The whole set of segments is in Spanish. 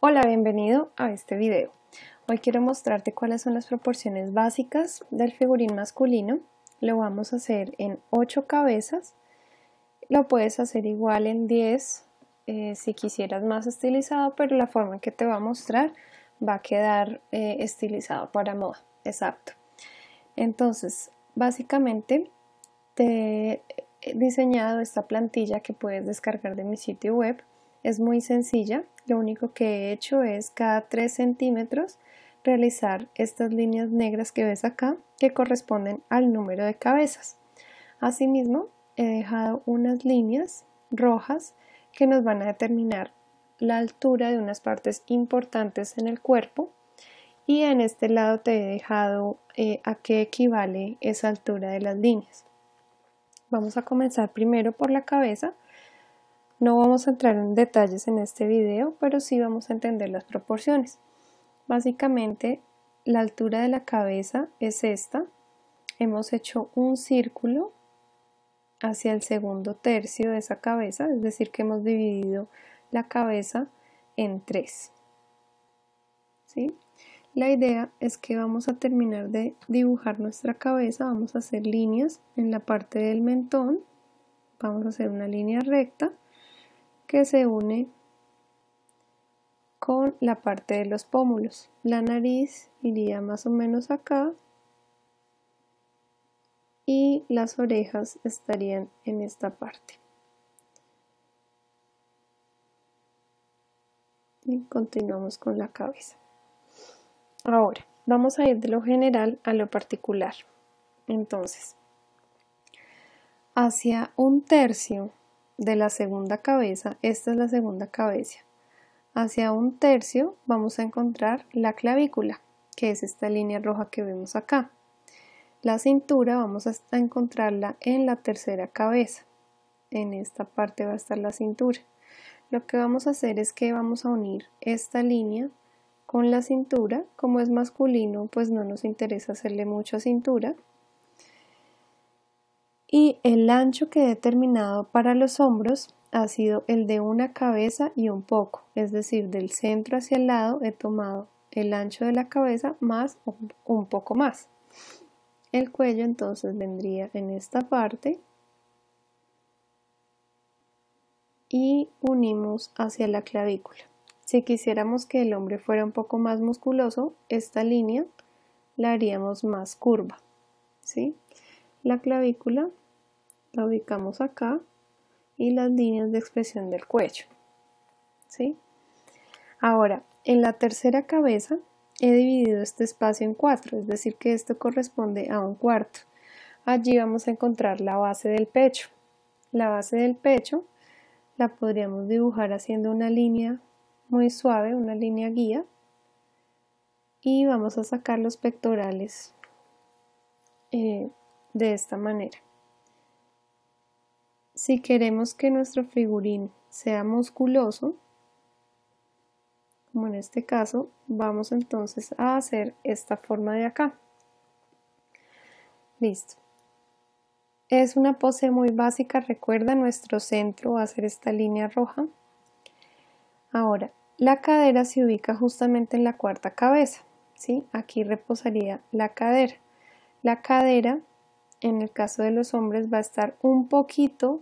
Hola, bienvenido a este video. Hoy quiero mostrarte cuáles son las proporciones básicas del figurín masculino. Lo vamos a hacer en 8 cabezas. Lo puedes hacer igual en 10 eh, si quisieras más estilizado, pero la forma en que te va a mostrar va a quedar eh, estilizado para moda. Exacto. Entonces, básicamente te he diseñado esta plantilla que puedes descargar de mi sitio web. Es muy sencilla, lo único que he hecho es cada 3 centímetros realizar estas líneas negras que ves acá que corresponden al número de cabezas. Asimismo, he dejado unas líneas rojas que nos van a determinar la altura de unas partes importantes en el cuerpo y en este lado te he dejado eh, a qué equivale esa altura de las líneas. Vamos a comenzar primero por la cabeza. No vamos a entrar en detalles en este video, pero sí vamos a entender las proporciones. Básicamente, la altura de la cabeza es esta. Hemos hecho un círculo hacia el segundo tercio de esa cabeza, es decir, que hemos dividido la cabeza en tres. ¿Sí? La idea es que vamos a terminar de dibujar nuestra cabeza, vamos a hacer líneas en la parte del mentón, vamos a hacer una línea recta que se une con la parte de los pómulos. La nariz iría más o menos acá y las orejas estarían en esta parte. Y continuamos con la cabeza. Ahora, vamos a ir de lo general a lo particular. Entonces, hacia un tercio de la segunda cabeza, esta es la segunda cabeza, hacia un tercio vamos a encontrar la clavícula, que es esta línea roja que vemos acá. La cintura vamos a encontrarla en la tercera cabeza. En esta parte va a estar la cintura. Lo que vamos a hacer es que vamos a unir esta línea con la cintura. Como es masculino, pues no nos interesa hacerle mucha cintura. Y el ancho que he determinado para los hombros ha sido el de una cabeza y un poco, es decir, del centro hacia el lado he tomado el ancho de la cabeza más un poco más. El cuello entonces vendría en esta parte y unimos hacia la clavícula. Si quisiéramos que el hombre fuera un poco más musculoso, esta línea la haríamos más curva. ¿sí? La clavícula la ubicamos acá y las líneas de expresión del cuello. ¿sí? Ahora, en la tercera cabeza he dividido este espacio en cuatro, es decir que esto corresponde a un cuarto. Allí vamos a encontrar la base del pecho. La base del pecho la podríamos dibujar haciendo una línea muy suave, una línea guía. Y vamos a sacar los pectorales eh, de esta manera. Si queremos que nuestro figurín sea musculoso, como en este caso, vamos entonces a hacer esta forma de acá. Listo. Es una pose muy básica, recuerda nuestro centro va a ser esta línea roja. Ahora, la cadera se ubica justamente en la cuarta cabeza, ¿sí? Aquí reposaría la cadera. La cadera, en el caso de los hombres, va a estar un poquito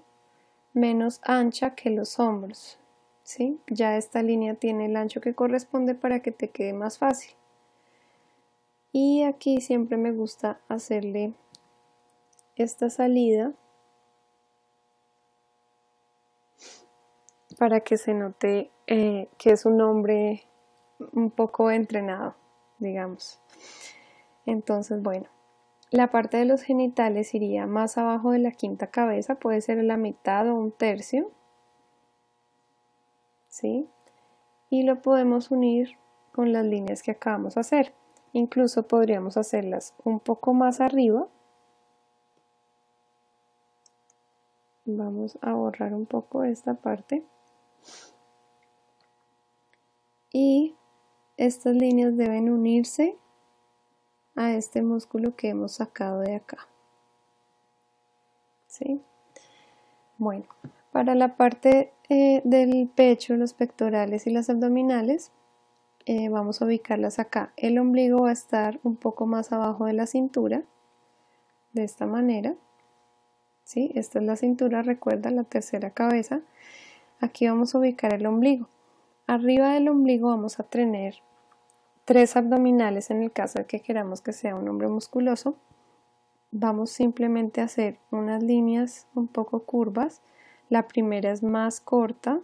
menos ancha que los hombros, ¿sí? Ya esta línea tiene el ancho que corresponde para que te quede más fácil. Y aquí siempre me gusta hacerle esta salida para que se note eh, que es un hombre un poco entrenado, digamos. Entonces, bueno, la parte de los genitales iría más abajo de la quinta cabeza, puede ser la mitad o un tercio. ¿sí? Y lo podemos unir con las líneas que acabamos de hacer. Incluso podríamos hacerlas un poco más arriba. Vamos a borrar un poco esta parte. Y estas líneas deben unirse a este músculo que hemos sacado de acá. ¿Sí? Bueno, para la parte eh, del pecho, los pectorales y las abdominales, eh, vamos a ubicarlas acá. El ombligo va a estar un poco más abajo de la cintura, de esta manera. ¿Sí? Esta es la cintura, recuerda, la tercera cabeza. Aquí vamos a ubicar el ombligo. Arriba del ombligo vamos a tener tres abdominales en el caso de que queramos que sea un hombre musculoso. Vamos simplemente a hacer unas líneas un poco curvas. La primera es más corta,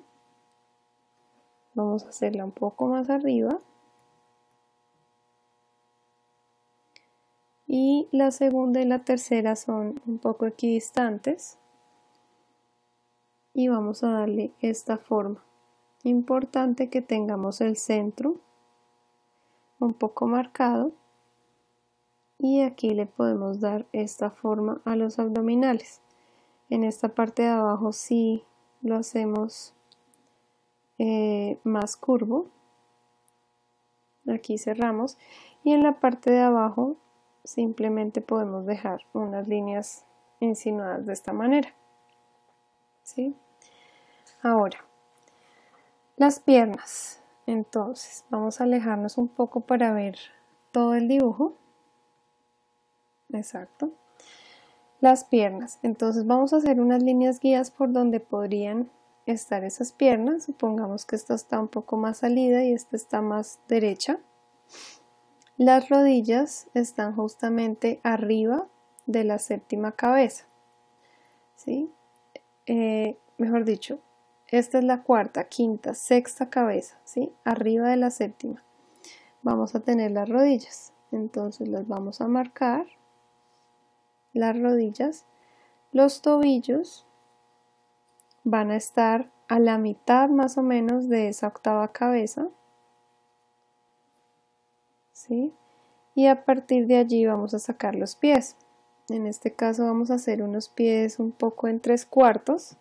vamos a hacerla un poco más arriba y la segunda y la tercera son un poco equidistantes y vamos a darle esta forma importante que tengamos el centro un poco marcado. Y aquí le podemos dar esta forma a los abdominales. En esta parte de abajo si lo hacemos eh, más curvo aquí cerramos. Y en la parte de abajo simplemente podemos dejar unas líneas insinuadas de esta manera. ¿sí? ahora las piernas entonces vamos a alejarnos un poco para ver todo el dibujo exacto las piernas entonces vamos a hacer unas líneas guías por donde podrían estar esas piernas. Supongamos que esta está un poco más salida y esta está más derecha. Las rodillas están justamente arriba de la séptima cabeza. ¿sí? Eh, mejor dicho, esta es la cuarta, quinta, sexta cabeza, ¿sí? arriba de la séptima. Vamos a tener las rodillas. Entonces las vamos a marcar. Las rodillas, los tobillos van a estar a la mitad más o menos de esa octava cabeza. ¿Sí? Y a partir de allí vamos a sacar los pies. En este caso vamos a hacer unos pies un poco en tres cuartos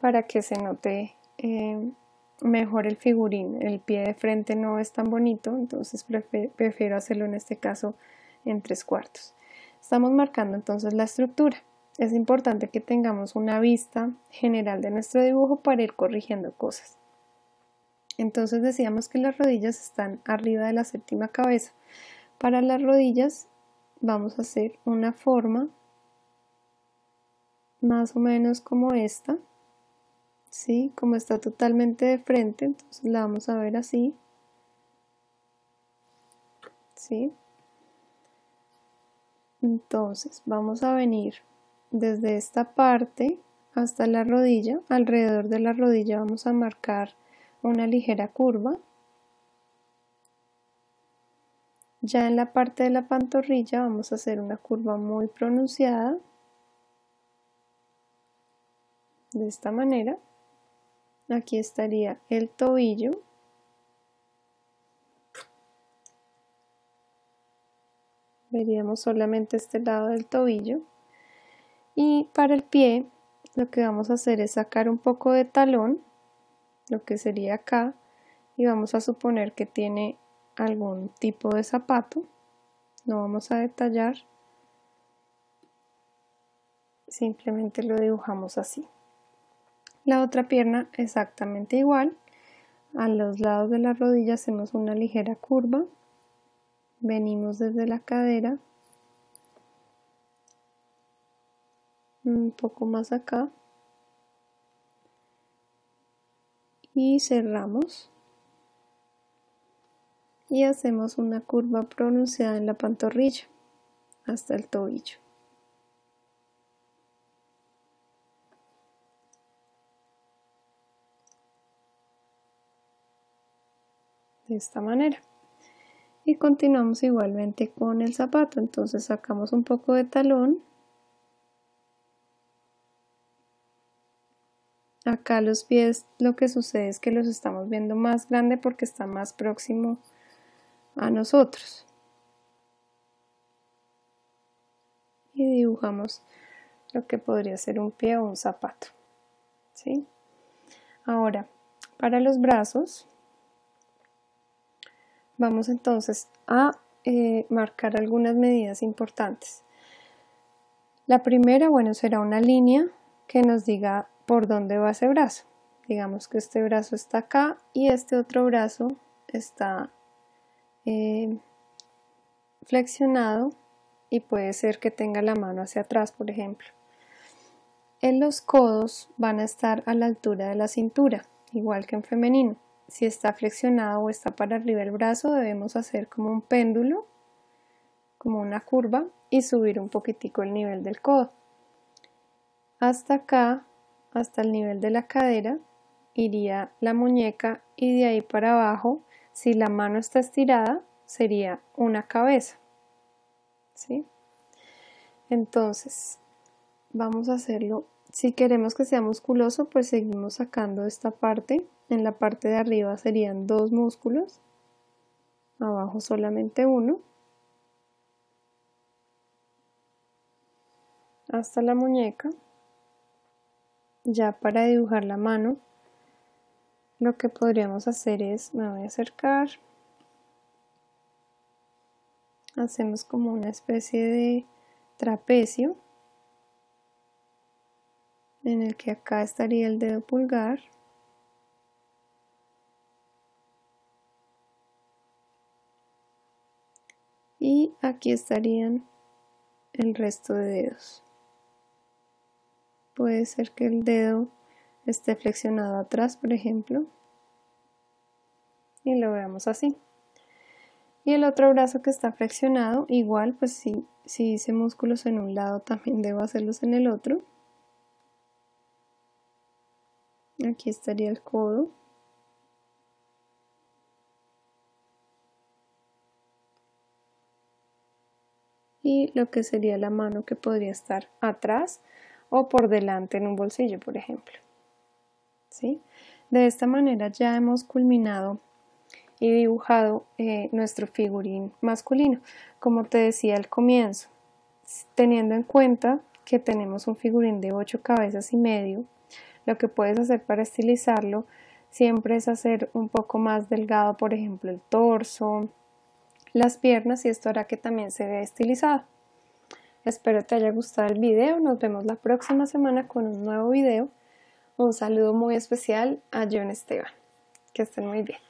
para que se note eh, mejor el figurín. El pie de frente no es tan bonito, entonces prefiero hacerlo en este caso en tres cuartos. Estamos marcando entonces la estructura es importante que tengamos una vista general de nuestro dibujo para ir corrigiendo cosas. Entonces decíamos que las rodillas están arriba de la séptima cabeza. Para las rodillas vamos a hacer una forma más o menos como esta. ¿Sí? Como está totalmente de frente, entonces la vamos a ver así. ¿Sí? Entonces vamos a venir desde esta parte hasta la rodilla, alrededor de la rodilla vamos a marcar una ligera curva. Ya en la parte de la pantorrilla vamos a hacer una curva muy pronunciada. De esta manera. Aquí estaría el tobillo. Veríamos solamente este lado del tobillo. Y para el pie lo que vamos a hacer es sacar un poco de talón, lo que sería acá, y vamos a suponer que tiene algún tipo de zapato. No vamos a detallar, simplemente lo dibujamos así. La otra pierna exactamente igual. A los lados de la rodilla hacemos una ligera curva. Venimos desde la cadera un poco más acá y cerramos y hacemos una curva pronunciada en la pantorrilla hasta el tobillo de esta manera y continuamos igualmente con el zapato entonces sacamos un poco de talón Acá los pies lo que sucede es que los estamos viendo más grande porque está más próximo a nosotros. Y dibujamos lo que podría ser un pie o un zapato. ¿sí? Ahora, para los brazos, vamos entonces a eh, marcar algunas medidas importantes. La primera, bueno, será una línea que nos diga por dónde va ese brazo. Digamos que este brazo está acá y este otro brazo está eh, flexionado y puede ser que tenga la mano hacia atrás, por ejemplo. En los codos van a estar a la altura de la cintura, igual que en femenino. Si está flexionado o está para arriba el brazo, debemos hacer como un péndulo, como una curva, y subir un poquitico el nivel del codo. Hasta acá, hasta el nivel de la cadera, iría la muñeca y de ahí para abajo, si la mano está estirada, sería una cabeza. ¿Sí? Entonces, vamos a hacerlo. Si queremos que sea musculoso, pues seguimos sacando esta parte. En la parte de arriba serían dos músculos, abajo solamente uno. Hasta la muñeca. Ya para dibujar la mano, lo que podríamos hacer es, me voy a acercar, hacemos como una especie de trapecio en el que acá estaría el dedo pulgar. Y aquí estarían el resto de dedos. Puede ser que el dedo esté flexionado atrás por ejemplo. Y lo veamos así. Y el otro brazo que está flexionado igual pues si, si hice músculos en un lado también debo hacerlos en el otro aquí estaría el codo. Y lo que sería la mano que podría estar atrás o por delante en un bolsillo por ejemplo. ¿Sí? de esta manera ya hemos culminado y dibujado eh, nuestro figurín masculino. Como te decía al comienzo teniendo en cuenta que tenemos un figurín de 8 cabezas y medio lo que puedes hacer para estilizarlo siempre es hacer un poco más delgado, por ejemplo, el torso, las piernas y esto hará que también se vea estilizado. Espero te haya gustado el video, nos vemos la próxima semana con un nuevo video. Un saludo muy especial a John Esteban. Que estén muy bien.